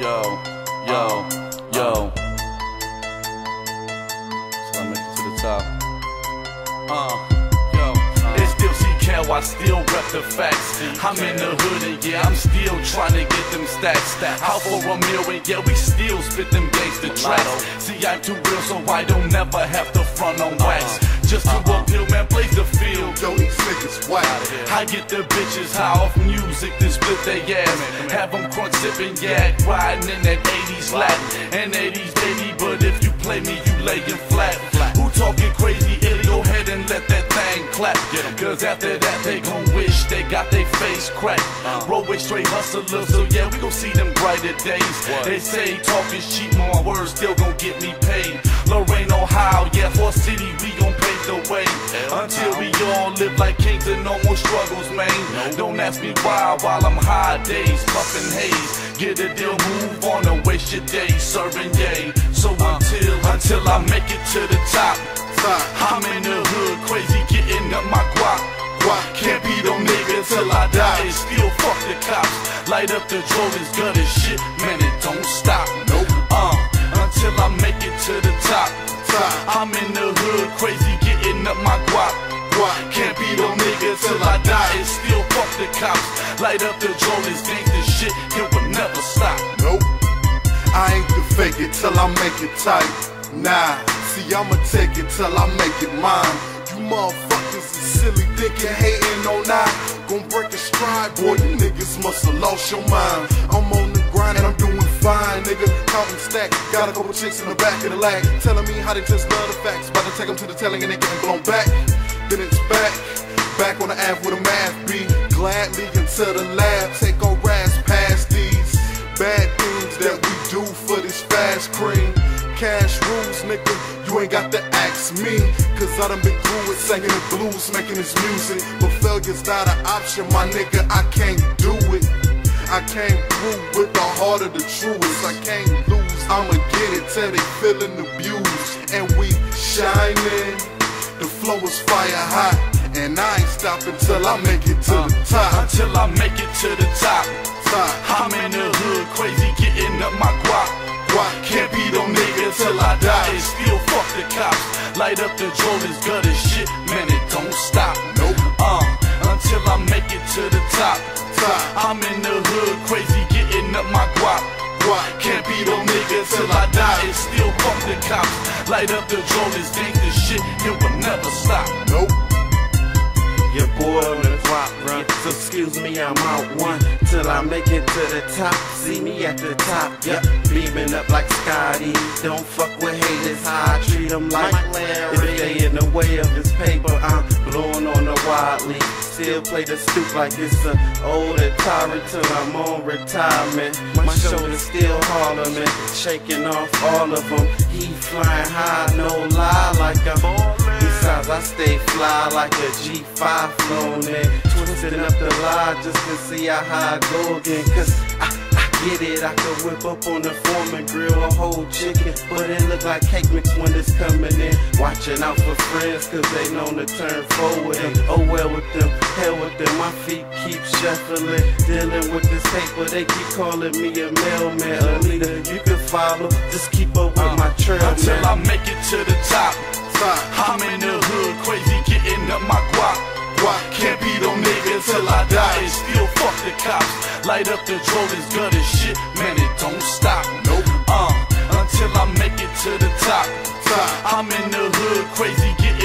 yo, yo, yo. Till I make it to the top. Uh, yo. It's still CCal, I still rep the facts. I'm in the hood and yeah, I'm still trying to get them stacks. Out for a meal and yeah, we still spit them gangster tracks. See, I'm too real, so I don't never have to front on wax. Just to appeal, man, blaze the field. Yo, these niggas whack. I get the bitches high off music, then split they ass. Have them crunk sipping yak, riding in that 80s Latin and 80s baby. But if you play me, you layin' flat. Who talking crazy? Ill, go ahead and let that thing clap. Cause after that, they gon' wish they got their face cracked. Uh-huh. Roadway straight hustlers, so yeah, we gon' see them brighter days. They say talking cheap, my words still gon' get me paid. Lorain, Ohio, yeah, for city, we gon' pave the way. Until we all live like kings and no more struggles, man. Don't ask me why while I'm high days, puffin' haze. Get a deal, move on, don't waste your day, serving yay. So until, until I make it to the top, I'm in the hood, crazy, getting up my guap. Can't be no nigga till I die. And still fuck the cops. Light up the Jordans, gun and shit, man, it don't stop. Nope. Uh, until I make it to the. Top. I'm in the hood, crazy, up my guap. Can't be no nigga till I die. And still fuck the cops. Light up the Jordans, gangsta shit, it will never stop. Nope. I ain't to fake it till I make it tight. Nah, see, I'ma take it till I make it mine. You motherfuckers is silly, thinking hating on I. Gon' break a stride, boy, you niggas must've lost your mind. I'm on the grind and I'm doing fine, nigga. Counting stack, got a couple chicks in the back of the lag. Telling me how they just love the facts. About to take them to the telling and they getting blown back. Then it's back, back on the app with a math beat. Gladly into the lab, take our ass past these bad things that we do for this fast cream. Cash rules, nigga, you ain't got to ask me. Cause I done been through it, singing the blues, making this music. But failure's not an option, my nigga, I can't do it. I came through with the heart of the truest. I can't lose, I'ma get it till they feeling abused. And we shining, the flow is fire hot. And I ain't stopping till I make it to the uh, top. Until I make it to the top. top. I'm in the hood, crazy, getting up my guap. Guap. The cops. Light up the Jordans, gangsta shit, it will never stop. Nope. Your boy on the clock run, so excuse me, I'm out one till I make it to the top. See me at the top, yep, beaming up like Scotty. Don't fuck with haters, how I treat them like Larry. If they in the way of this paper, I'm blowing on the wildly. Still play the stoop like it's a old Atari till I'm on retirement. Shoulders still hollering, shaking off all of them. He flying high, no lie, like I'm Besides, I stay fly like a G5 flown in. Twisting up the line just to see how high I go again. Cause I, I get it, I could whip up on the foreman, grill a whole chicken. But it look like cake mix when it's coming in. Watching out for friends, cause they known to turn forward. And oh well with them, hell with them. My feet keep shuffling. Dealing with this paper, they keep calling me a mailman. A leader you can follow, just keep up with my trail, Until man. I make it to the top. I'm in the hood, crazy, getting up my guap. Can't be no nigga till I die. And still fuck the cops. Light up the Jordans, gun and shit, man, it don't stop. Nope. Until I make it to the top. I'm in the hood, crazy, getting